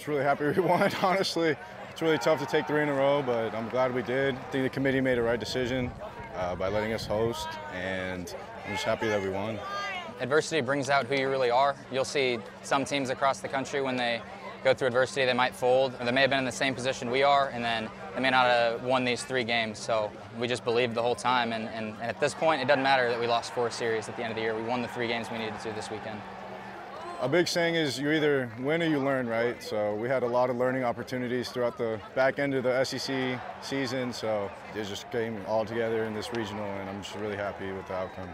Just really happy we won, honestly. It's really tough to take three in a row, but I'm glad we did. I think the committee made the right decision uh, by letting us host, and I'm just happy that we won. Adversity brings out who you really are. You'll see some teams across the country when they go through adversity, they might fold. They may have been in the same position we are, and then they may not have won these three games. So we just believed the whole time. And, and, and at this point, it doesn't matter that we lost four series at the end of the year. We won the three games we needed to this weekend. A big saying is you either win or you learn, right? So we had a lot of learning opportunities throughout the back end of the SEC season. So it just came all together in this regional, and I'm just really happy with the outcome.